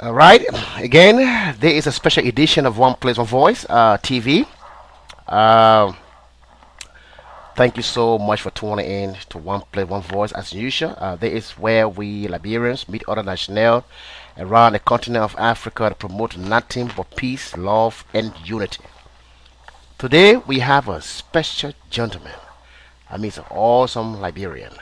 All right. Again, there is a special edition of One Place One Voice uh, TV. Uh, thank you so much for tuning in to One Place One Voice. As usual, uh, is where we Liberians meet other nationals around the continent of Africa to promote nothing but peace, love, and unity. Today we have a special gentleman. I mean, he's an awesome Liberian.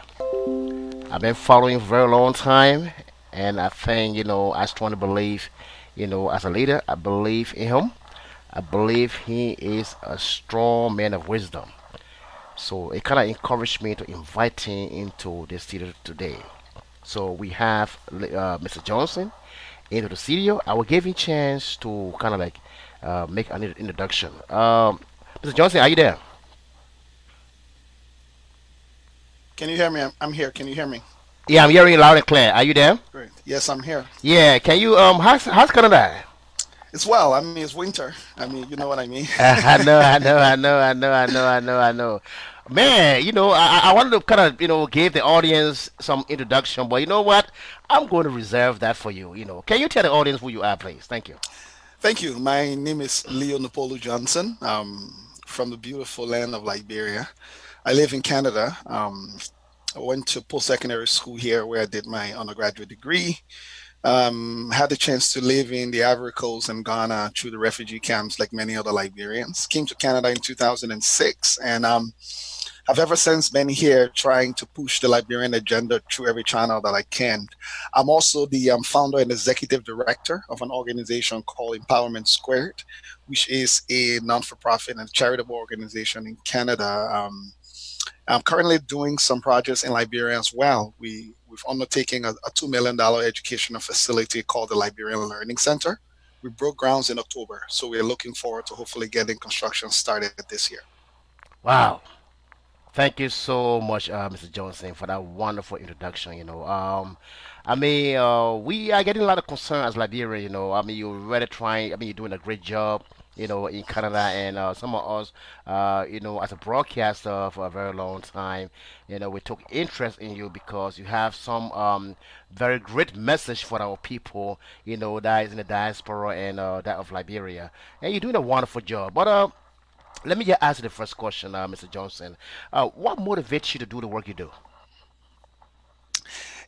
I've been following for a very long time, and I think, you know, I strongly believe, you know, as a leader, I believe in him. I believe he is a strong man of wisdom. So it kind of encouraged me to invite him into the studio today. So we have uh, Mr. Johnson into the studio. I will give him chance to kind of like uh, make an introduction. Um, Mr. Johnson, are you there? Can you hear me? I'm, I'm here. Can you hear me? Yeah, I'm hearing you loud and clear. Are you there? Great. Yes, I'm here. Yeah. Can you um how's how's Canada? It's well. I mean, it's winter. I mean, you know what I mean. I know, I know, I know, I know, I know, I know, I know. Man, you know, I, I wanted to kind of, you know, give the audience some introduction, but you know what? I'm going to reserve that for you. You know, can you tell the audience who you are, please? Thank you. Thank you. My name is Leo Nupolu Johnson. Um, from the beautiful land of Liberia. I live in Canada. Um, I went to post-secondary school here where I did my undergraduate degree. Um, had the chance to live in the Ivory Coast and Ghana through the refugee camps like many other Liberians. Came to Canada in 2006 and um, have ever since been here trying to push the Liberian agenda through every channel that I can. I'm also the um, founder and executive director of an organization called Empowerment Squared, which is a non-for-profit and charitable organization in Canada. Um, I'm currently doing some projects in Liberia as well. We we've undertaken a, a two million dollar educational facility called the Liberian Learning Center. We broke grounds in October, so we're looking forward to hopefully getting construction started this year. Wow. Thank you so much, uh, Mr. Johnson, for that wonderful introduction. You know, um, I mean, uh, we are getting a lot of concern as Liberia. You know, I mean, you're really trying. I mean, you're doing a great job. You know, in Canada, and uh, some of us, uh, you know, as a broadcaster for a very long time, you know, we took interest in you because you have some um, very great message for our people. You know, that is in the diaspora and uh, that of Liberia, and you're doing a wonderful job. But uh, let me just ask the first question, uh, Mr. Johnson. Uh, what motivates you to do the work you do?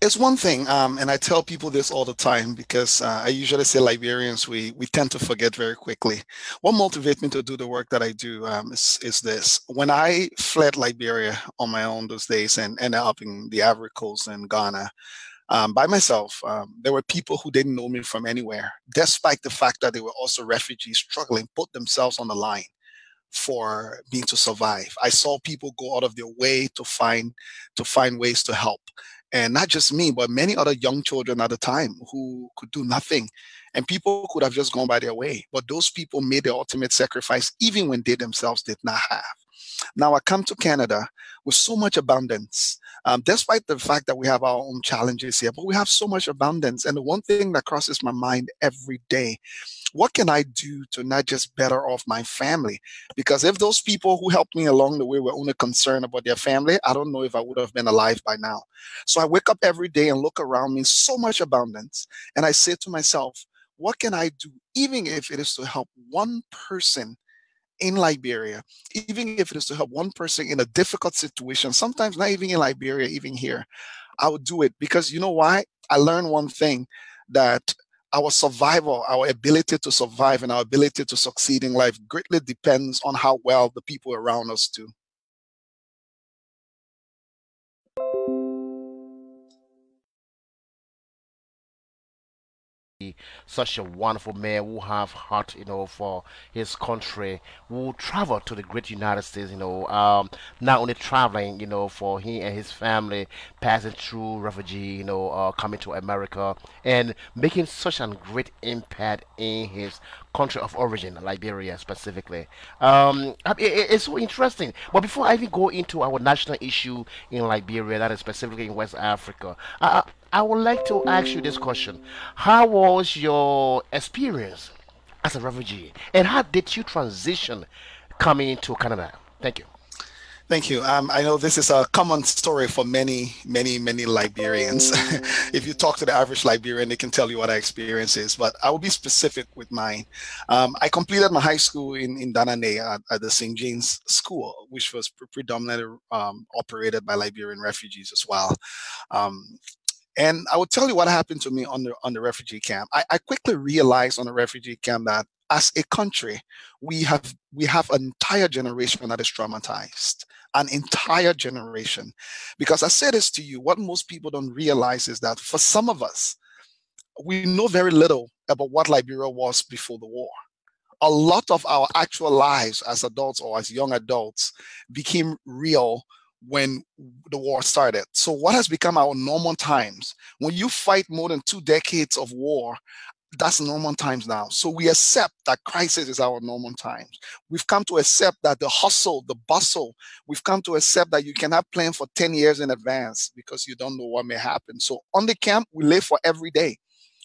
It's one thing, um, and I tell people this all the time because uh, I usually say Liberians we we tend to forget very quickly. What motivates me to do the work that I do um, is is this: when I fled Liberia on my own those days and ended up in the Ivory Coast and Ghana. Um, by myself, um, there were people who didn't know me from anywhere, despite the fact that they were also refugees struggling, put themselves on the line for me to survive. I saw people go out of their way to find to find ways to help. And not just me, but many other young children at the time who could do nothing. And people could have just gone by their way. But those people made the ultimate sacrifice even when they themselves did not have. Now I come to Canada with so much abundance, um, despite the fact that we have our own challenges here, but we have so much abundance. And the one thing that crosses my mind every day what can I do to not just better off my family? Because if those people who helped me along the way were only concerned about their family, I don't know if I would have been alive by now. So I wake up every day and look around me, so much abundance. And I say to myself, what can I do, even if it is to help one person in Liberia, even if it is to help one person in a difficult situation, sometimes not even in Liberia, even here, I would do it because you know why? I learned one thing that our survival, our ability to survive, and our ability to succeed in life greatly depends on how well the people around us do. Such a wonderful man who have heart, you know, for his country, who travel to the great United States, you know, um, not only traveling, you know, for he and his family, passing through refugee, you know, uh, coming to America and making such a great impact in his country of origin, Liberia specifically. Um, it, it's so interesting. But before I even go into our national issue in Liberia, that is specifically in West Africa, I, I would like to ask you this question. How was your experience as a refugee? And how did you transition coming to Canada? Thank you. Thank you. Um, I know this is a common story for many, many, many Liberians. if you talk to the average Liberian, they can tell you what our experience is, but I will be specific with mine. Um, I completed my high school in, in Danane at, at the St. James School, which was pre- predominantly um, operated by Liberian refugees as well. And I will tell you what happened to me on the on the refugee camp. I, I quickly realized on the refugee camp that as a country, we have we have an entire generation that is traumatized. An entire generation. Because I say this to you, what most people don't realize is that for some of us, we know very little about what Liberia was before the war. A lot of our actual lives as adults or as young adults became real when the war started. So, what has become our normal times? When you fight more than two decades of war, that's normal times now. So we accept that crisis is our normal times. We've come to accept that the hustle, the bustle, we've come to accept that you cannot plan for 10 years in advance because you don't know what may happen. So on the camp, we live for every day.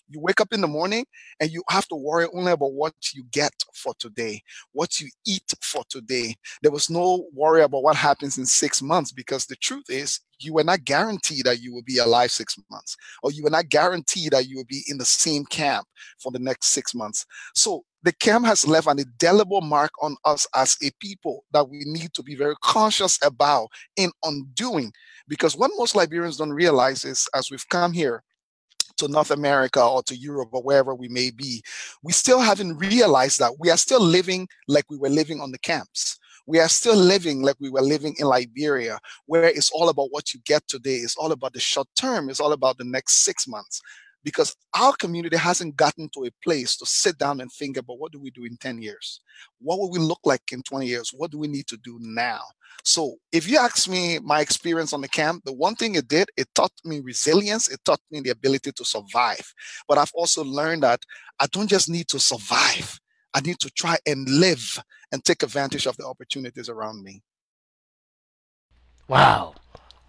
You wake up in the morning and you have to worry only about what you get for today, what you eat for today. There was no worry about what happens in six months because the truth is you were not guaranteed that you will be alive six months, or you were not guaranteed that you will be in the same camp for the next six months. So the camp has left an indelible mark on us as a people that we need to be very conscious about in undoing. Because what most Liberians don't realize is as we've come here, to North America or to Europe or wherever we may be, we still haven't realized that we are still living like we were living on the camps. We are still living like we were living in Liberia, where it's all about what you get today. It's all about the short term. It's all about the next six months because our community hasn't gotten to a place to sit down and think about what do we do in 10 years? What will we look like in 20 years? What do we need to do now? So if you ask me my experience on the camp the one thing it did it taught me resilience it taught me the ability to survive. But i've also learned that i don't just need to survive i need to try and live and take advantage of the opportunities around me. Wow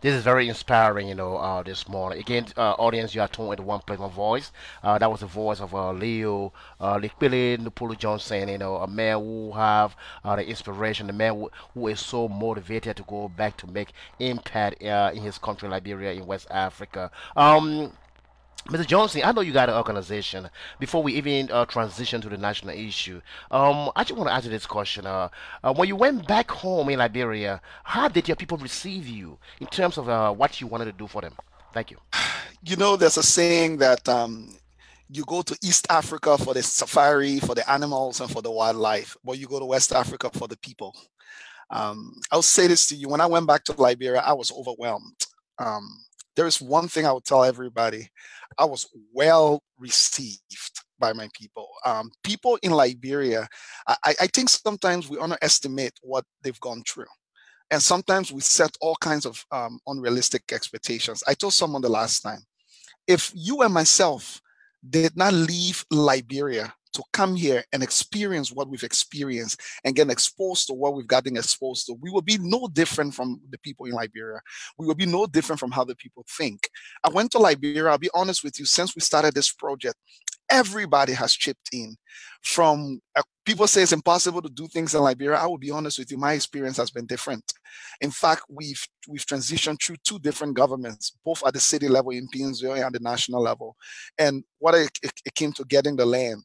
this is very inspiring, you know, uh, this morning. Again, uh, audience, you are tuned into One Place One Voice. Uh, that was the voice of uh, Leo uh, Lekpele Nupolu Johnson, you know, a man who have uh, the inspiration, the man who, who is so motivated to go back to make impact uh, in his country, Liberia, in West Africa. Um, Mr. Johnson, I know you got an organization. Before we even uh, transition to the national issue, um, I just want to ask you this question. Uh, uh, when you went back home in Liberia, how did your people receive you in terms of uh, what you wanted to do for them? Thank you. You know, there's a saying that um, you go to East Africa for the safari, for the animals, and for the wildlife, but you go to West Africa for the people. Um, I'll say this to you. When I went back to Liberia, I was overwhelmed. Um, there is one thing I would tell everybody I was well received by my people. Um, people in Liberia, I, I think sometimes we underestimate what they've gone through. And sometimes we set all kinds of um, unrealistic expectations. I told someone the last time if you and myself did not leave Liberia to come here and experience what we've experienced and get exposed to what we've gotten exposed to, we will be no different from the people in Liberia. We will be no different from how the people think. I went to Liberia, I'll be honest with you, since we started this project, everybody has chipped in. From uh, people say it's impossible to do things in Liberia. I will be honest with you, my experience has been different. In fact, we've we've transitioned through two different governments, both at the city level in Paynesville and the national level. And what it, it, it came to getting the land,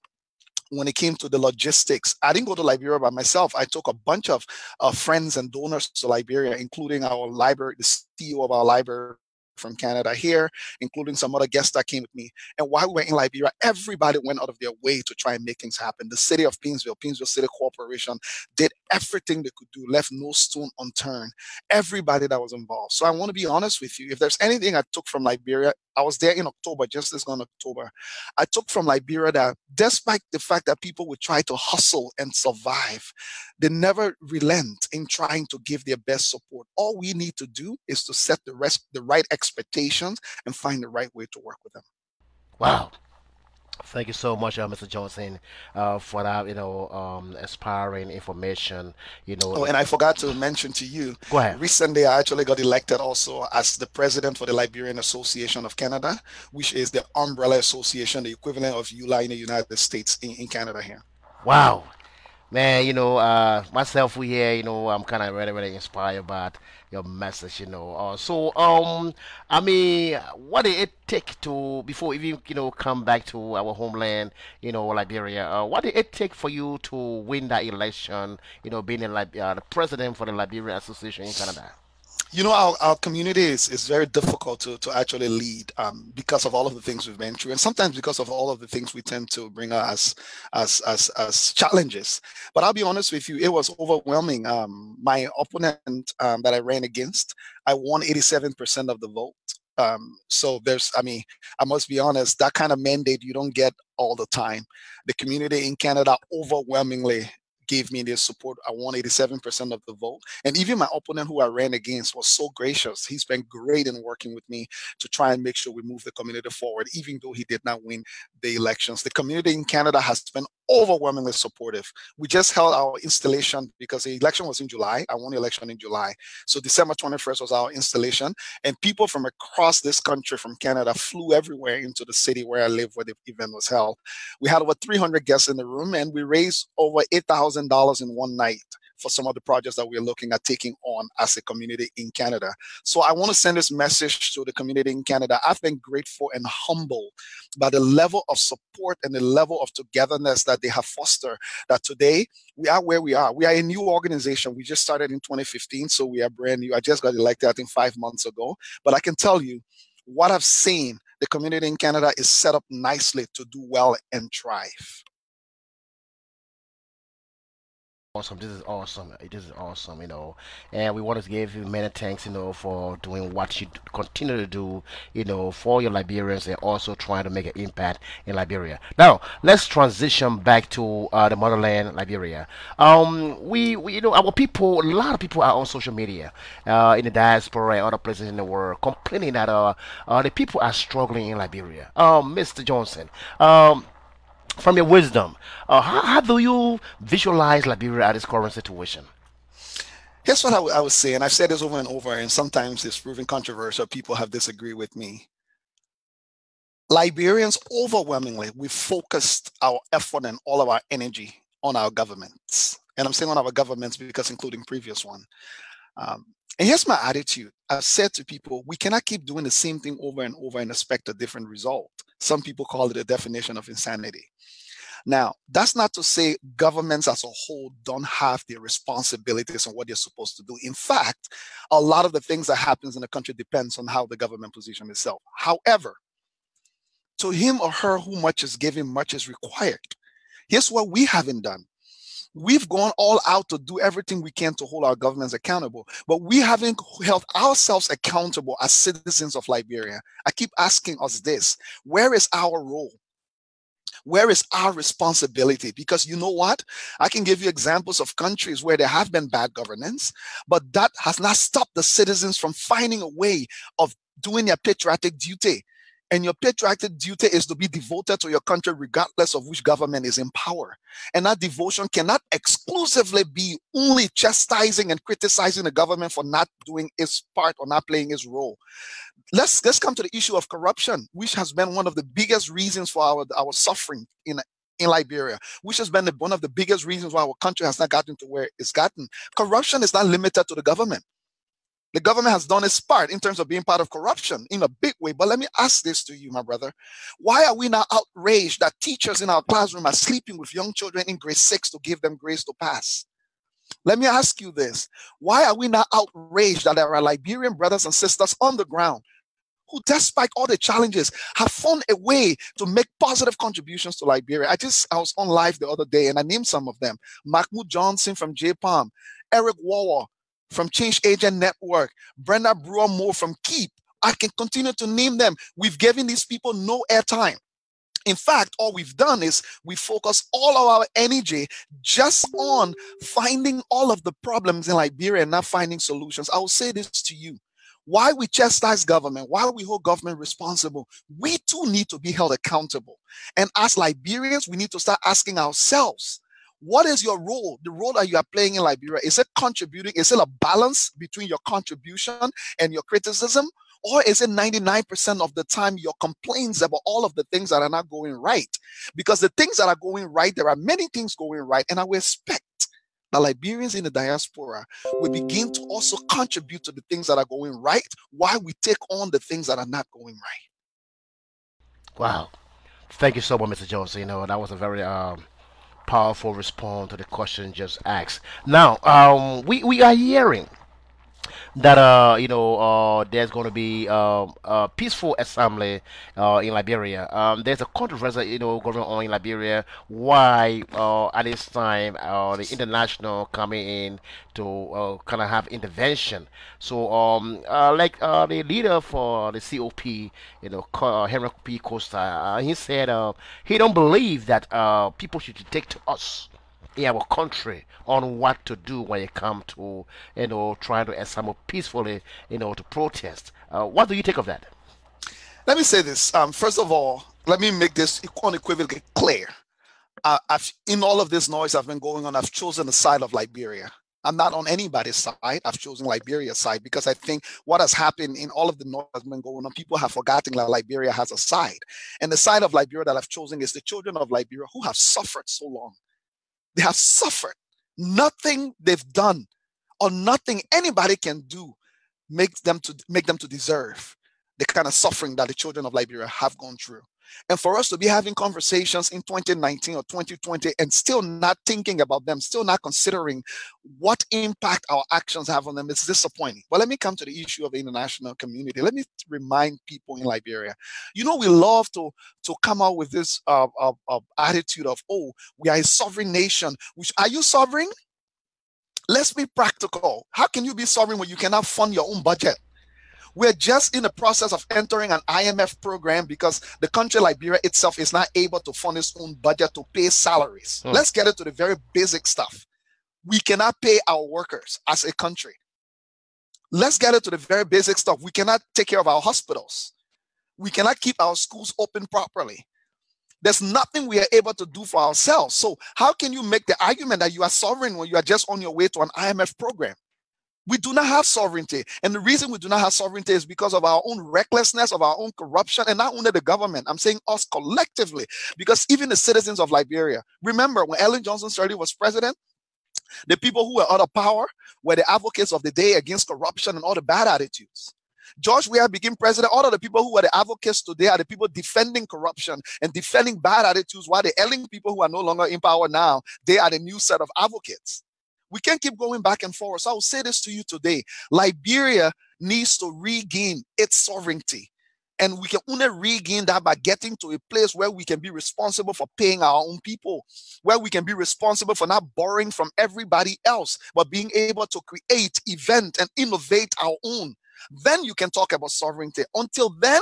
when it came to the logistics. I didn't go to Liberia by myself. I took a bunch of uh, friends and donors to Liberia, including our library, the CEO of our library from Canada here, including some other guests that came with me. And while we were in Liberia, everybody went out of their way to try and make things happen. The city of Paynesville, Paynesville City Corporation, did everything they could do, left no stone unturned. Everybody that was involved. So I want to be honest with you. If there's anything I took from Liberia, I was there in October, just this gone October. I took from Liberia that despite the fact that people would try to hustle and survive, they never relent in trying to give their best support. All we need to do is to set the rest the right expectations and find the right way to work with them. Wow. Thank you so much, uh, Mr. Johnson, uh, for that, you know, um, inspiring information. You know. Oh, and I forgot to mention to you. Go ahead. Recently, I actually got elected also as the president for the Liberian Association of Canada, which is the umbrella association, the equivalent of ULA in the United States in, in Canada here. Wow. Man, you know, uh, myself we here, you know, I'm kind of really, really inspired by your message, you know. Uh, so, um, I mean, what did it take to before even you know come back to our homeland, you know, Liberia? Uh, what did it take for you to win that election? You know, being a, uh, the president for the Liberia Association in Canada. You know our, our community is, is very difficult to, to actually lead um, because of all of the things we've been through and sometimes because of all of the things we tend to bring as as as, as challenges. But i'll be honest with you it was overwhelming um, my opponent um, that i ran against. I won 87% of the vote. Um, so there's i mean i must be honest that kind of mandate you don't get all the time. The community in canada overwhelmingly gave me their support. I won 87% of the vote. And even my opponent who I ran against was so gracious. He's been great in working with me to try and make sure we move the community forward, even though he did not win the elections. The community in Canada has been overwhelmingly supportive. We just held our installation because the election was in July. I won the election in July. So December 21st was our installation. And people from across this country, from Canada, flew everywhere into the city where I live, where the event was held. We had over 300 guests in the room and we raised over $8,000 in one night for some of the projects that we're looking at taking on as a community in Canada. So I want to send this message to the community in Canada. I've been grateful and humbled by the level of support and the level of togetherness that they have fostered. That today we are where we are. We are a new organization. We just started in 2015, so we are brand new. I just got elected, I think, five months ago. But I can tell you what I've seen the community in Canada is set up nicely to do well and thrive. Awesome. This is awesome. This is awesome, you know. And we want to give you many thanks, you know, for doing what you continue to do, you know, for your Liberians and also trying to make an impact in Liberia. Now, let's transition back to uh, the motherland, Liberia. Um, we, we, you know, our people, a lot of people are on social media, uh, in the diaspora and other places in the world, complaining that uh, uh the people are struggling in Liberia. Um, Mr. Johnson, um, from your wisdom, uh, how, how do you visualize Liberia at its current situation? Here's what I, w- I would say, and I've said this over and over, and sometimes it's proven controversial. People have disagreed with me. Liberians overwhelmingly, we focused our effort and all of our energy on our governments. And I'm saying on our governments because including previous one. Um, and here's my attitude. I've said to people, we cannot keep doing the same thing over and over and expect a different result. Some people call it a definition of insanity. Now, that's not to say governments as a whole don't have their responsibilities and what they're supposed to do. In fact, a lot of the things that happens in a country depends on how the government position itself. However, to him or her who much is given, much is required. Here's what we haven't done. We've gone all out to do everything we can to hold our governments accountable, but we haven't held ourselves accountable as citizens of Liberia. I keep asking us this where is our role? Where is our responsibility? Because you know what? I can give you examples of countries where there have been bad governance, but that has not stopped the citizens from finding a way of doing their patriotic duty. And your patriotic duty is to be devoted to your country, regardless of which government is in power. And that devotion cannot exclusively be only chastising and criticizing the government for not doing its part or not playing its role let's let's come to the issue of corruption, which has been one of the biggest reasons for our our suffering in in Liberia, which has been one of the biggest reasons why our country has not gotten to where it's gotten. Corruption is not limited to the government. The government has done its part in terms of being part of corruption in a big way. But let me ask this to you, my brother. Why are we now outraged that teachers in our classroom are sleeping with young children in grade six to give them grace to pass? Let me ask you this. Why are we not outraged that there are Liberian brothers and sisters on the ground who, despite all the challenges, have found a way to make positive contributions to Liberia. I just I was on live the other day and I named some of them: Mahmoud Johnson from J Palm, Eric Wawa from Change Agent Network, Brenda Brewer Moore from Keep. I can continue to name them. We've given these people no airtime. In fact, all we've done is we focus all of our energy just on finding all of the problems in Liberia and not finding solutions. I will say this to you why we chastise government, why we hold government responsible, we too need to be held accountable. And as Liberians, we need to start asking ourselves, what is your role? The role that you are playing in Liberia, is it contributing? Is it a balance between your contribution and your criticism? Or is it 99% of the time your complaints about all of the things that are not going right? Because the things that are going right, there are many things going right, and I will expect that Liberians in the diaspora will begin to also contribute to the things that are going right while we take on the things that are not going right. Wow. Thank you so much, Mr. Jones. You know, that was a very um, powerful response to the question just asked. Now, um, we, we are hearing that uh you know uh there's going to be um, a peaceful assembly uh, in Liberia. Um, there's a controversy you know going on in Liberia. Why uh, at this time uh, the international coming in to uh, kind of have intervention? So um uh, like uh, the leader for the COP, you know uh, Henry P. Costa, uh, he said uh, he don't believe that uh, people should take to us our country on what to do when it comes to you know trying to assemble peacefully you know to protest. Uh, what do you think of that? Let me say this. Um, first of all, let me make this unequivocally clear. Uh, I've, in all of this noise I've been going on, I've chosen the side of Liberia. I'm not on anybody's side. I've chosen Liberia's side because I think what has happened in all of the noise has been going on, people have forgotten that Liberia has a side. And the side of Liberia that I've chosen is the children of Liberia who have suffered so long. They have suffered. Nothing they've done or nothing anybody can do makes them to make them to deserve the kind of suffering that the children of Liberia have gone through. And for us to be having conversations in 2019 or 2020 and still not thinking about them, still not considering what impact our actions have on them, is disappointing. But let me come to the issue of the international community. Let me remind people in Liberia. You know, we love to, to come out with this uh, uh, uh, attitude of, oh, we are a sovereign nation. Which are you sovereign? Let's be practical. How can you be sovereign when you cannot fund your own budget? We're just in the process of entering an IMF program because the country Liberia itself is not able to fund its own budget to pay salaries. Hmm. Let's get it to the very basic stuff. We cannot pay our workers as a country. Let's get it to the very basic stuff. We cannot take care of our hospitals. We cannot keep our schools open properly. There's nothing we are able to do for ourselves. So, how can you make the argument that you are sovereign when you are just on your way to an IMF program? We do not have sovereignty. And the reason we do not have sovereignty is because of our own recklessness, of our own corruption, and not only the government. I'm saying us collectively, because even the citizens of Liberia, remember when Ellen Johnson Sirleaf was president, the people who were out of power were the advocates of the day against corruption and all the bad attitudes. George Weah became president. All of the people who are the advocates today are the people defending corruption and defending bad attitudes, while the Ellen people who are no longer in power now, they are the new set of advocates. We can't keep going back and forth. So I will say this to you today Liberia needs to regain its sovereignty. And we can only regain that by getting to a place where we can be responsible for paying our own people, where we can be responsible for not borrowing from everybody else, but being able to create, event, and innovate our own. Then you can talk about sovereignty. Until then,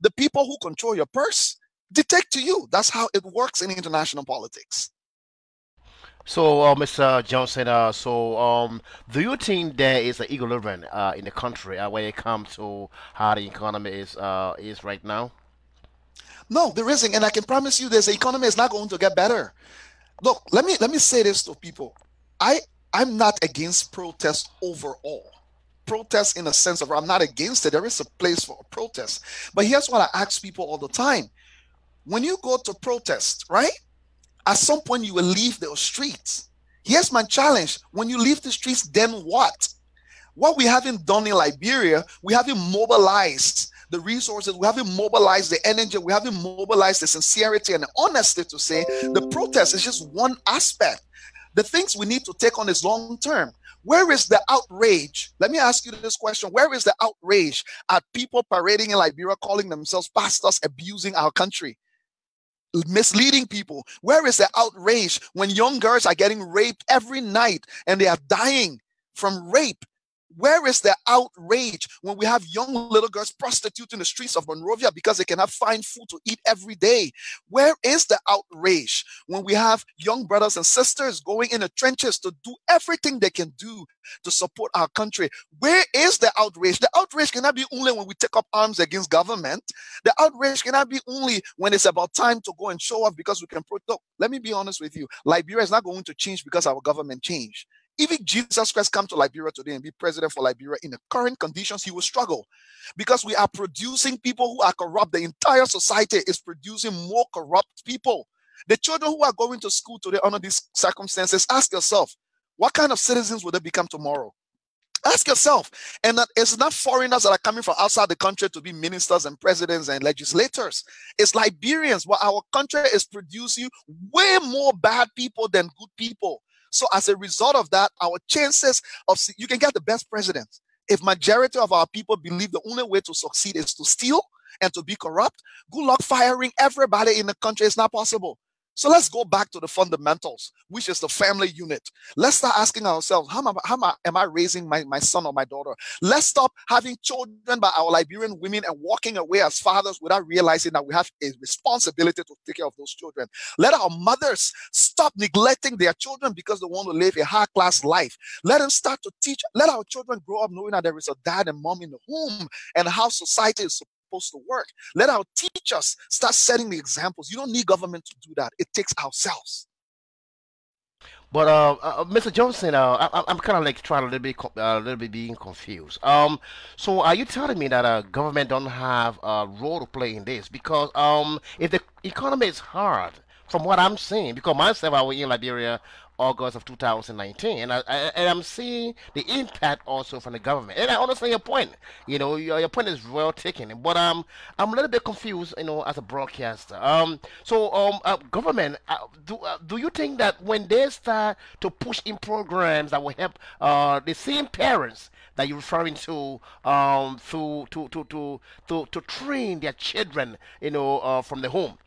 the people who control your purse dictate to you. That's how it works in international politics. So, uh, Mr. Johnson, uh, so um, do you think there is an equilibrium uh, in the country uh, when it comes to how the economy is uh, is right now? No, there isn't, and I can promise you, this economy is not going to get better. Look, let me let me say this to people. I I'm not against protest overall. Protest in a sense of I'm not against it. There is a place for a protest, but here's what I ask people all the time: when you go to protest, right? At some point you will leave the streets. Here's my challenge. When you leave the streets, then what? What we haven't done in Liberia, we haven't mobilized the resources, we haven't mobilized the energy, we haven't mobilized the sincerity and the honesty to say the protest is just one aspect. The things we need to take on is long term. Where is the outrage? Let me ask you this question. Where is the outrage at people parading in Liberia calling themselves pastors abusing our country? Misleading people? Where is the outrage when young girls are getting raped every night and they are dying from rape? Where is the outrage when we have young little girls prostituting the streets of Monrovia because they cannot find food to eat every day? Where is the outrage when we have young brothers and sisters going in the trenches to do everything they can do to support our country? Where is the outrage? The outrage cannot be only when we take up arms against government. The outrage cannot be only when it's about time to go and show off because we can. Pro- Look, let me be honest with you. Liberia is not going to change because our government changed Even Jesus Christ come to Liberia today and be president for Liberia in the current conditions, he will struggle because we are producing people who are corrupt. The entire society is producing more corrupt people. The children who are going to school today under these circumstances, ask yourself, what kind of citizens will they become tomorrow? Ask yourself. And that it's not foreigners that are coming from outside the country to be ministers and presidents and legislators. It's Liberians. Well, our country is producing way more bad people than good people. So as a result of that, our chances of you can get the best president If majority of our people believe the only way to succeed is to steal and to be corrupt, good luck firing everybody in the country. It's not possible. So let's go back to the fundamentals, which is the family unit. Let's start asking ourselves, how am I, how am I, am I raising my, my son or my daughter? Let's stop having children by our Liberian women and walking away as fathers without realizing that we have a responsibility to take care of those children. Let our mothers stop neglecting their children because they want to live a high class life. Let them start to teach, let our children grow up knowing that there is a dad and mom in the home and how society is supposed to work. Let our teachers start setting the examples. You don't need government to do that. It takes ourselves. But uh, uh, Mr. Johnson, uh, I, am kind of like trying a little bit, a little bit being confused. Um, so are you telling me that uh, government don't have a role to play in this? Because um, if the economy is hard, from what I'm seeing, because myself I was in Liberia August of 2019, and I, I and I'm seeing the impact also from the government. And I understand your point. You know, your, your point is well taken, but um, I'm a little bit confused. You know, as a broadcaster. Um, so um, uh, government, uh, do uh, do you think that when they start to push in programs that will help uh the same parents that you're referring to um to to to to to, to train their children, you know, uh, from the home?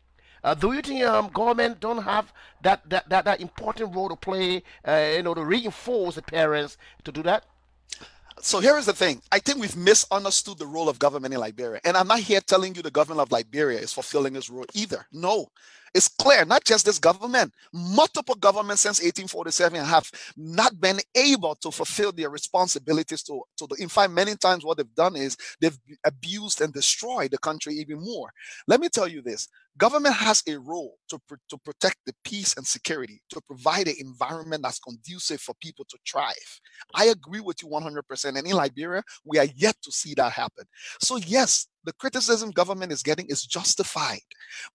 Uh, do you think um, government don't have that, that, that, that important role to play, uh, you know, to reinforce the parents to do that? So here is the thing. I think we've misunderstood the role of government in Liberia. And I'm not here telling you the government of Liberia is fulfilling its role either. No. It's clear, not just this government, multiple governments since 1847 have not been able to fulfill their responsibilities to, to the, in fact, many times what they've done is they've abused and destroyed the country even more. Let me tell you this Government has a role to, pr- to protect the peace and security, to provide an environment that's conducive for people to thrive. I agree with you 100%. And in Liberia, we are yet to see that happen. So, yes, the criticism government is getting is justified.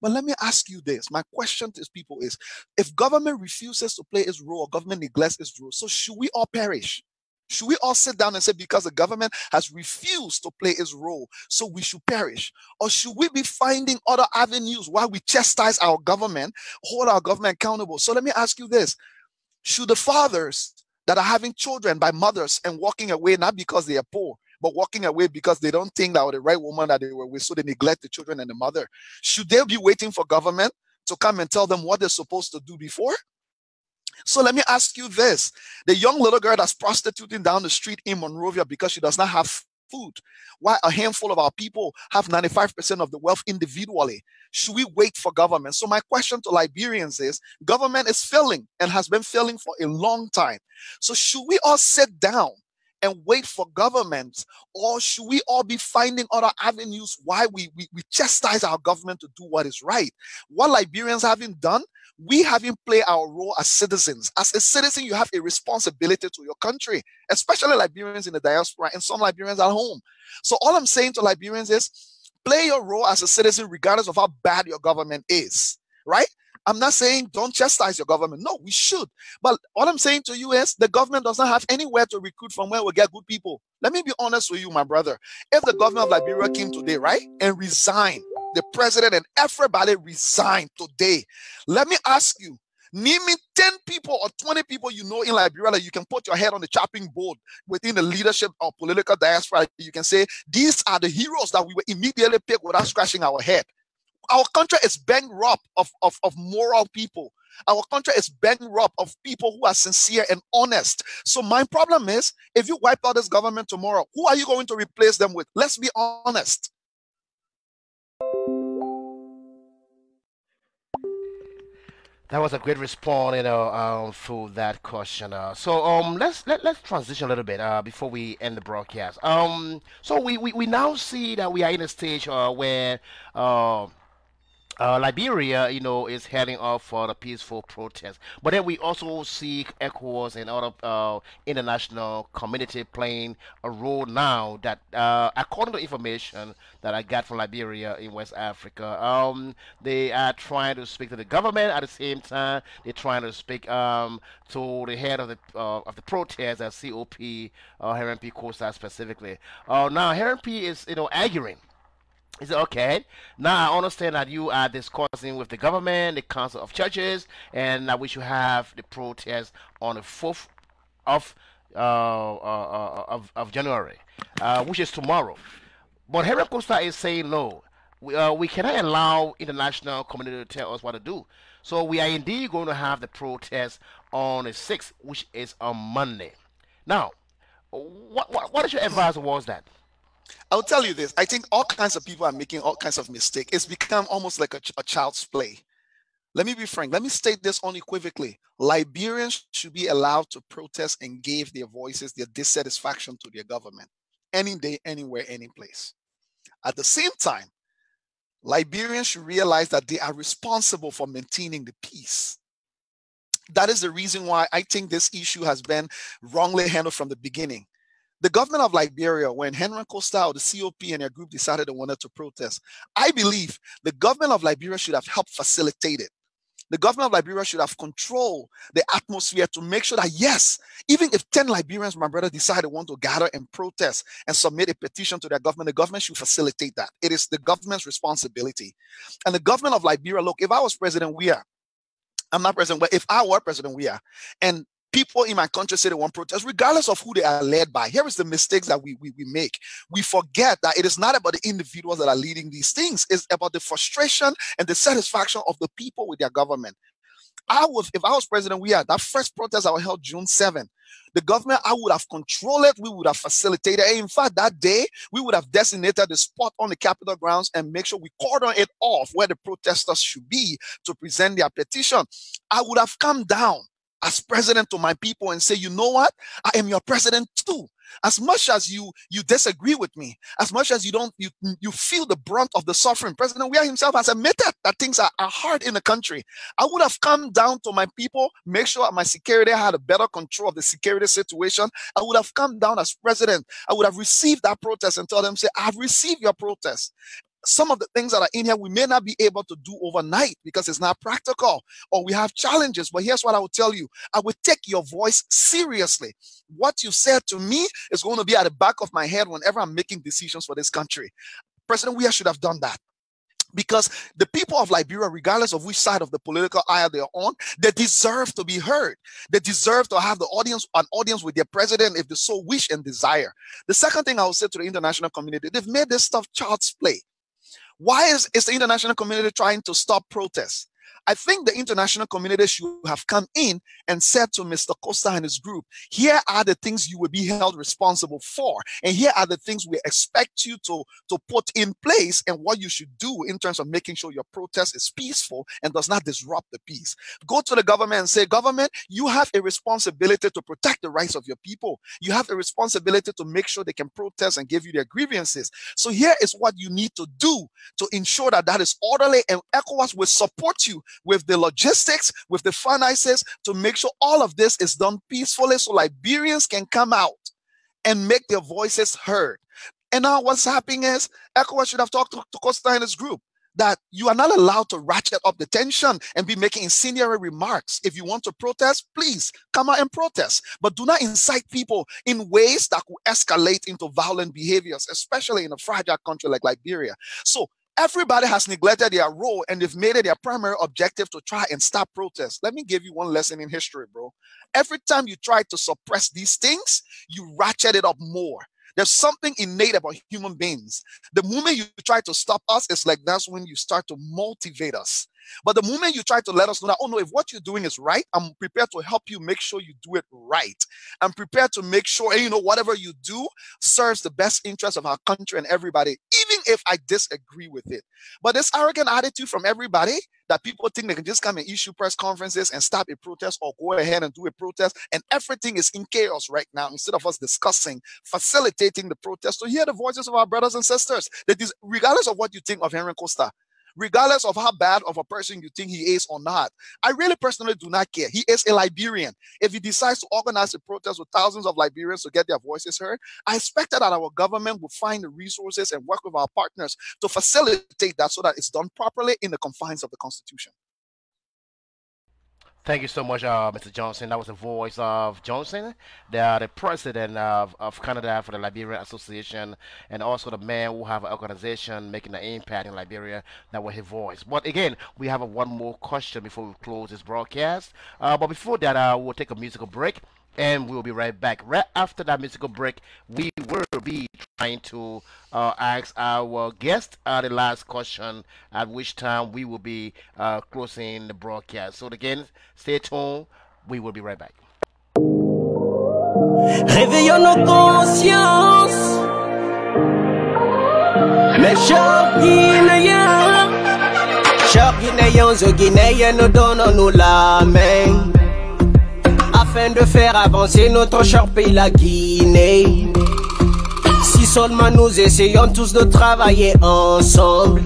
But let me ask you this. My question to people is if government refuses to play its role, or government neglects its role, so should we all perish? Should we all sit down and say, because the government has refused to play its role, so we should perish? Or should we be finding other avenues while we chastise our government, hold our government accountable? So let me ask you this Should the fathers that are having children by mothers and walking away, not because they are poor, but walking away because they don't think that was the right woman that they were with, so they neglect the children and the mother, should they be waiting for government to come and tell them what they're supposed to do before? So let me ask you this the young little girl that's prostituting down the street in Monrovia because she does not have food, why a handful of our people have 95% of the wealth individually? Should we wait for government? So, my question to Liberians is government is failing and has been failing for a long time. So, should we all sit down and wait for governments? Or should we all be finding other avenues why we, we, we chastise our government to do what is right? What Liberians haven't done, we haven't played our role as citizens. As a citizen, you have a responsibility to your country, especially Liberians in the diaspora and some Liberians at home. So all I'm saying to Liberians is play your role as a citizen regardless of how bad your government is, right? I'm not saying don't chastise your government. No, we should. But all I'm saying to you is the government does not have anywhere to recruit from where we get good people. Let me be honest with you, my brother. If the government of Liberia came today, right, and resigned, the president and everybody resigned today, let me ask you, Name me 10 people or 20 people you know in Liberia that you can put your head on the chopping board within the leadership of political diaspora. You can say, these are the heroes that we will immediately pick without scratching our head. Our country is bankrupt of, of, of moral people. Our country is bankrupt of people who are sincere and honest. So my problem is, if you wipe out this government tomorrow, who are you going to replace them with? Let's be honest. That was a great response, you know, um, to that question. Uh, so um, let's let, let's transition a little bit uh, before we end the broadcast. Um, so we, we, we now see that we are in a stage uh, where uh, uh, Liberia, you know, is heading off for the peaceful protest. But then we also see ECOWAS and other uh, international community playing a role now that, uh, according to information that I got from Liberia in West Africa, um, they are trying to speak to the government at the same time. They're trying to speak um, to the head of the uh, of the protest at COP, uh, Henry P. Costa specifically. Uh, now, Henry P. is, you know, arguing he said, okay, now I understand that you are discussing with the government, the Council of Churches, and that we should have the protest on the 4th of, uh, uh, uh, of, of January, uh, which is tomorrow. But Henry Costa is saying no. We, uh, we cannot allow international community to tell us what to do. So we are indeed going to have the protest on the 6th, which is on Monday. Now, what, what, what is your advice towards that? I'll tell you this. I think all kinds of people are making all kinds of mistakes. It's become almost like a, a child's play. Let me be frank. Let me state this unequivocally. Liberians should be allowed to protest and give their voices, their dissatisfaction to their government any day, anywhere, any place. At the same time, Liberians should realize that they are responsible for maintaining the peace. That is the reason why I think this issue has been wrongly handled from the beginning. The government of Liberia, when Henry Costa the COP and their group decided they wanted to protest, I believe the government of Liberia should have helped facilitate it. The government of Liberia should have controlled the atmosphere to make sure that, yes, even if 10 Liberians, my brother, decide they want to gather and protest and submit a petition to their government, the government should facilitate that. It is the government's responsibility. And the government of Liberia, look, if I was President Weah, I'm not president, but if I were President Weah, and people in my country say they want protest, regardless of who they are led by. Here is the mistakes that we, we, we make. We forget that it is not about the individuals that are leading these things, it's about the frustration and the satisfaction of the people with their government. I would, if I was president, we had that first protest I held June 7. The government, I would have controlled it. We would have facilitated it. In fact, that day, we would have designated the spot on the Capitol grounds and make sure we cordon it off where the protesters should be to present their petition. I would have come down as president to my people and say, you know what? I am your president too. As much as you you disagree with me, as much as you don't you you feel the brunt of the suffering, President Weah himself has admitted that things are, are hard in the country. I would have come down to my people, make sure my security had a better control of the security situation. I would have come down as president. I would have received that protest and tell them, say, I've received your protest some of the things that are in here we may not be able to do overnight because it's not practical or we have challenges. But here's what I will tell you I will take your voice seriously. What you said to me is going to be at the back of my head whenever I'm making decisions for this country. President Weah should have done that because the people of Liberia, regardless of which side of the political aisle they're on, they deserve to be heard. They deserve to have the audience, an audience with their president if they so wish and desire. The second thing I will say to the international community, they've made this stuff child's play. Why is, is the international community trying to stop protests? I think the international community should have come in and said to Mr. Costa and his group, here are the things you will be held responsible for. And here are the things we expect you to, to put in place and what you should do in terms of making sure your protest is peaceful and does not disrupt the peace. Go to the government and say, government, you have a responsibility to protect the rights of your people. You have a responsibility to make sure they can protest and give you their grievances. So here is what you need to do to ensure that that is orderly and ECOWAS will support you with the logistics, with the finances to make sure all of this is done peacefully so Liberians can come out and make their voices heard. And now what's happening is ECOWAS should have talked to, to Costa group that you are not allowed to ratchet up the tension and be making incendiary remarks. If you want to protest, please come out and protest, but do not incite people in ways that will escalate into violent behaviors, especially in a fragile country like Liberia. So Everybody has neglected their role and they've made it their primary objective to try and stop protests. Let me give you one lesson in history, bro. Every time you try to suppress these things, you ratchet it up more. There's something innate about human beings. The moment you try to stop us, it's like that's when you start to motivate us. But the moment you try to let us know that, oh no, if what you're doing is right, I'm prepared to help you make sure you do it right. I'm prepared to make sure, you know, whatever you do serves the best interest of our country and everybody, even if I disagree with it. But this arrogant attitude from everybody that people think they can just come and issue press conferences and stop a protest or go ahead and do a protest, and everything is in chaos right now. Instead of us discussing, facilitating the protest to hear the voices of our brothers and sisters, that is, regardless of what you think of Henry Costa, regardless of how bad of a person you think he is or not. I really personally do not care. He is a Liberian. If he decides to organize a protest with thousands of Liberians to get their voices heard, I expect that our government will find the resources and work with our partners to facilitate that so that it's done properly in the confines of the Constitution. Thank you so much, uh, Mr. Johnson. That was the voice of Johnson, the, the president of, of Canada for the Liberian Association, and also the man who have an organization making an impact in Liberia. That was his voice. But again, we have a, one more question before we close this broadcast. Uh, but before that, uh, we'll take a musical break and we'll be right back. Right after that musical break, we will be trying to uh, ask our guest uh, the last question, at which time we will be uh, closing the broadcast. So again, stay tuned. We will be right back. Réveillons nos consciences, nous donnons-nous la main afin de faire avancer notre cher pays, la Guinée. Si seulement nous essayons tous de travailler ensemble,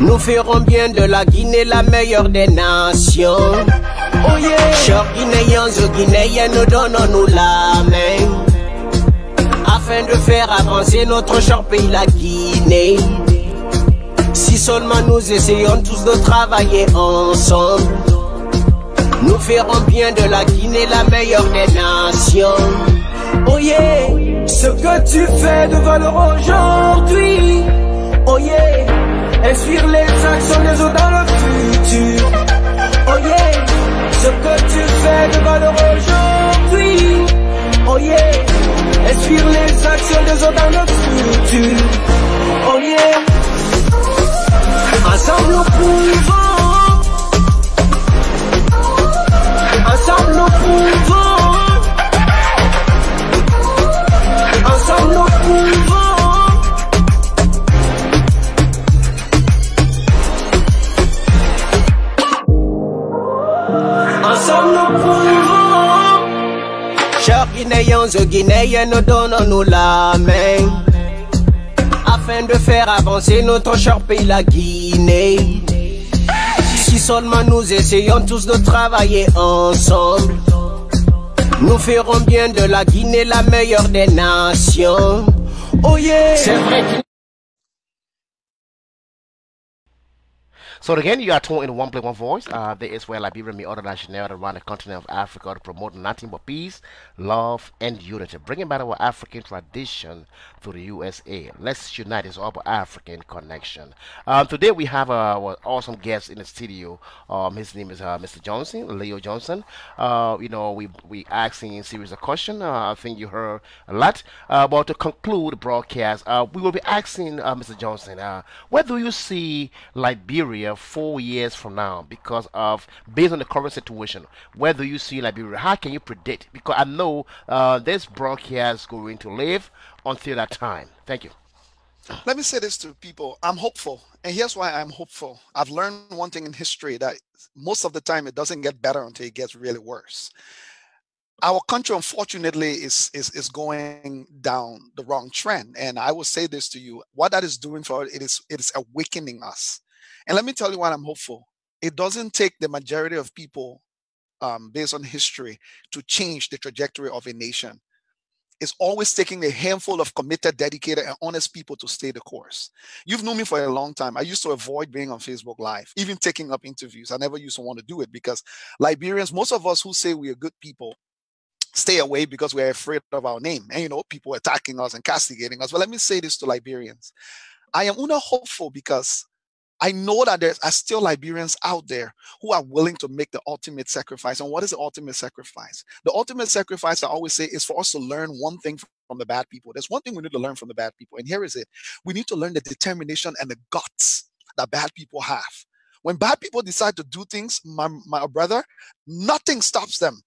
nous ferons bien de la Guinée la meilleure des nations. Oh yeah. Chers Guinéens et Guinéens, nous donnons-nous la main afin de faire avancer notre cher pays, la Guinée. Si seulement nous essayons tous de travailler ensemble, nous ferons bien de la Guinée la meilleure des nations. Oh yeah, ce que tu fais de valeur aujourd'hui. Oh yeah, inspire les actions des autres dans le futur. Oh yeah, ce que tu fais de valeur aujourd'hui. Oh yeah, inspire les actions des autres dans le futur. Oh yeah, ensemble nous pouvons. Ensemble nous pouvons. Ensemble nous pouvons. Ensemble nous pouvons. Chers Guinéens et Guinéens, nous donnons-nous la main afin de faire avancer notre cher pays, la Guinée. Seulement nous essayons tous de travailler ensemble, nous ferons bien de la Guinée la meilleure des nations. Oh yeah! So again, you are tuned in one place, one voice. Uh, there is where Liberia meet other nationalities around the continent of Africa to promote nothing but peace, love, and unity, bringing back our African tradition to the USA. Let's unite this upper African connection. Um, today we have uh, our awesome guest in the studio. Um, his name is uh, Mr. Johnson, Leo Johnson. Uh, you know, we we asking a series of questions. Uh, I think you heard a lot. Uh, but to conclude the broadcast, we will be asking Mr. Johnson, where do you see Liberia? Four years from now because of based on the current situation where do you see liberia how can you predict? Because i know uh, this broadcast here is going to live until that time. Thank you. Let me say this to people. I'm hopeful and here's why i'm hopeful. I've learned one thing in history that most of the time it doesn't get better until it gets really worse. Our country unfortunately is, is is going down the wrong trend and i will say this to you. What that is doing for it is it is awakening us and let me tell you why I'm hopeful. It doesn't take the majority of people, um, based on history, to change the trajectory of a nation. It's always taking a handful of committed, dedicated, and honest people to stay the course. You've known me for a long time. I used to avoid being on Facebook Live, even taking up interviews. I never used to want to do it because Liberians, most of us who say we are good people, stay away because we're afraid of our name and you know people attacking us and castigating us but let me say this to liberians i am una hopeful because I know that there are still Liberians out there who are willing to make the ultimate sacrifice. And what is the ultimate sacrifice? The ultimate sacrifice, I always say, is for us to learn one thing from the bad people. There's one thing we need to learn from the bad people. And here is it we need to learn the determination and the guts that bad people have. When bad people decide to do things, my, my brother, nothing stops them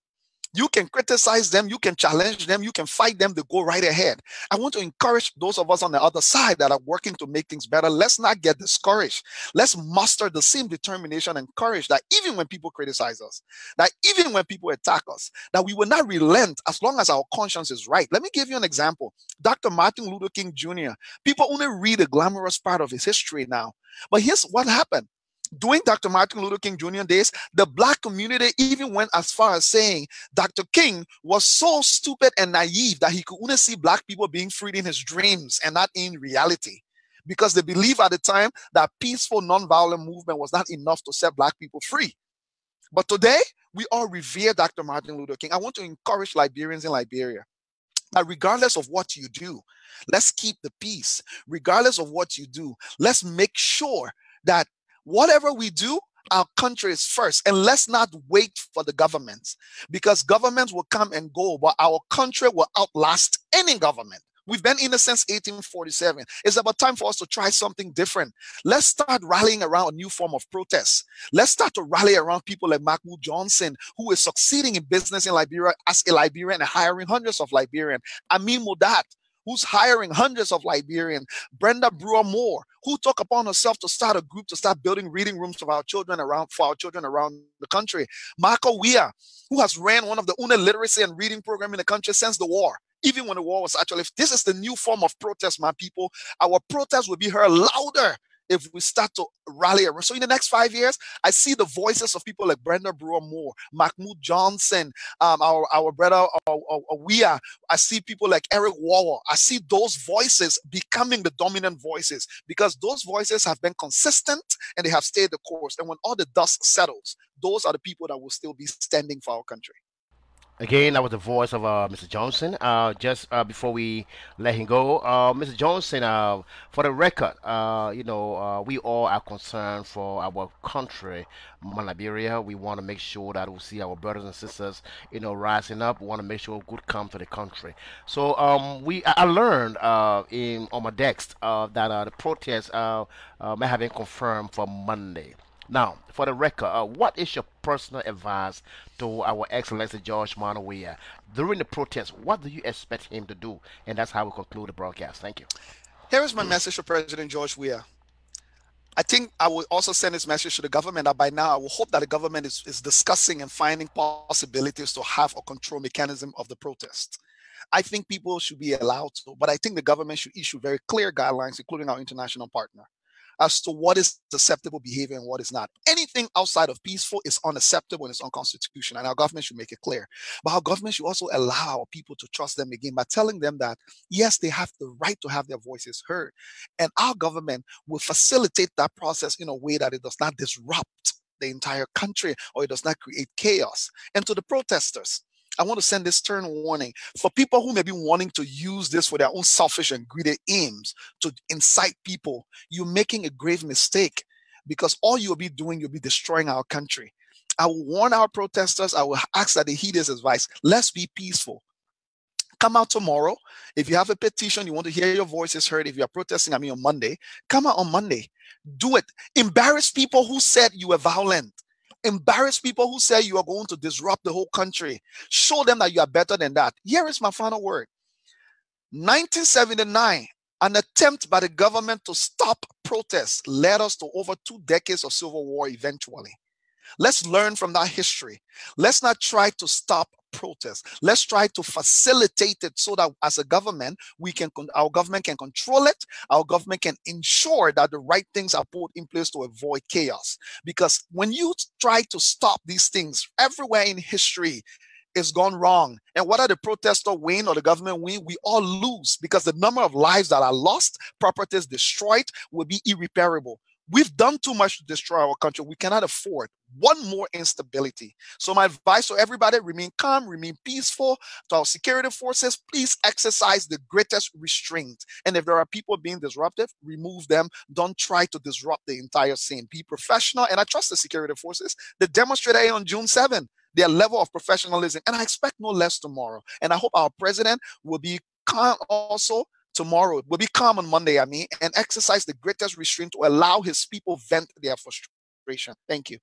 You can criticize them, you can challenge them, you can fight them, they go right ahead. I want to encourage those of us on the other side that are working to make things better. Let's not get discouraged. Let's muster the same determination and courage that even when people criticize us, that even when people attack us, that we will not relent as long as our conscience is right. Let me give you an example. Dr. Martin Luther King Jr., people only read the glamorous part of his history now. But here's what happened during Dr. Martin Luther King Jr. days, the black community even went as far as saying Dr. King was so stupid and naive that he could only see black people being freed in his dreams and not in reality. Because they believed at the time that peaceful, nonviolent movement was not enough to set black people free. But today, we all revere Dr. Martin Luther King. I want to encourage Liberians in Liberia that regardless of what you do, let's keep the peace. Regardless of what you do, let's make sure that whatever we do, our country is first. And let's not wait for the governments because governments will come and go, but our country will outlast any government. We've been in a since 1847. It's about time for us to try something different. Let's start rallying around a new form of protest. Let's start to rally around people like Mahmoud Johnson, who is succeeding in business in Liberia as a Liberian and hiring hundreds of Liberians. Amin Modad, who's hiring hundreds of Liberians, Brenda Brewer Moore, who took upon herself to start a group to start building reading rooms for our children around for our children around the country. Marco Weah, who has ran one of the UNA literacy and reading program in the country since the war. Even when the war was actually, this is the new form of protest, my people. Our protest will be heard louder if we start to rally around. So in the next five years, I see the voices of people like Brenda Brewer Moore, Mahmoud Johnson, um, our, our brother uh, uh, uh I see people like Eric Wawa. I see those voices becoming the dominant voices because those voices have been consistent and they have stayed the course. And when all the dust settles, those are the people that will still be standing for our country. Again, that was the voice of uh, Mr. Johnson. Uh, just uh, before we let him go, uh, Mr. Johnson, uh, for the record, uh, you know, we all are concerned for our country, Liberia. We want to make sure that we see our brothers and sisters, you know, rising up. We want to make sure good come to the country. So um, we, I learned in on my desk that the protests may have been confirmed for Monday. Now, for the record, uh, what is your personal advice to our Excellency George Manneh during the protest? What do you expect him to do? And that's how we conclude the broadcast. Thank you. Here is my message to President George Weah. I think I will also send this message to the government that by now I will hope that the government is, is discussing and finding possibilities to have a control mechanism of the protest. I think people should be allowed to, but I think the government should issue very clear guidelines, including our international partner as to what is acceptable behavior and what is not. Anything outside of peaceful is unacceptable and it's unconstitutional, and our government should make it clear. But our government should also allow our people to trust them again by telling them that, yes, they have the right to have their voices heard. And our government will facilitate that process in a way that it does not disrupt the entire country or it does not create chaos. And to the protesters, I want to send this stern warning for people who may be wanting to use this for their own selfish and greedy aims to incite people. You're making a grave mistake because all you'll be doing, you'll be destroying our country. I will warn our protesters, I will ask that they heed this advice. Let's be peaceful. Come out tomorrow. If you have a petition, you want to hear your voices heard. If you are protesting, I mean on Monday, come out on Monday. Do it. Embarrass people who said you were violent. Embarrass people who say you are going to disrupt the whole country. Show them that you are better than that. Here is my final word 1979, an attempt by the government to stop protests led us to over two decades of civil war eventually. Let's learn from that history. Let's not try to stop protest. Let's try to facilitate it so that as a government, we can our government can control it. Our government can ensure that the right things are put in place to avoid chaos. Because when you try to stop these things everywhere in history, it's gone wrong. And whether the protester win or the government win, we all lose because the number of lives that are lost, properties destroyed, will be irreparable. We've done too much to destroy our country. We cannot afford one more instability. So, my advice to everybody remain calm, remain peaceful. To our security forces, please exercise the greatest restraint. And if there are people being disruptive, remove them. Don't try to disrupt the entire scene. Be professional. And I trust the security forces. They demonstrated on June 7 their level of professionalism. And I expect no less tomorrow. And I hope our president will be calm also tomorrow will be calm on Monday, I mean, and exercise the greatest restraint to allow his people vent their frustration. Thank you.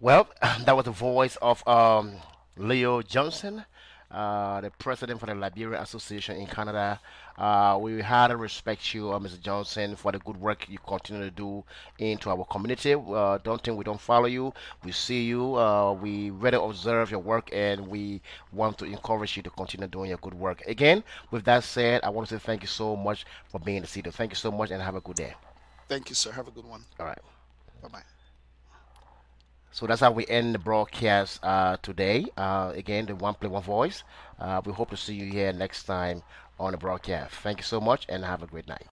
Well, that was the voice of um, Leo Johnson, uh, the president for the Liberian Association in Canada. Uh, we highly respect you, uh, Mr. Johnson, for the good work you continue to do into our community. Uh, don't think we don't follow you. We see you. Uh, we really observe your work, and we want to encourage you to continue doing your good work. Again, with that said, I want to say thank you so much for being in the studio. Thank you so much, and have a good day. Thank you, sir. Have a good one. All right. Bye bye. So that's how we end the broadcast uh, today. Uh, again, the One Place One Voice. Uh, we hope to see you here next time on the broadcast. Thank you so much and have a great night.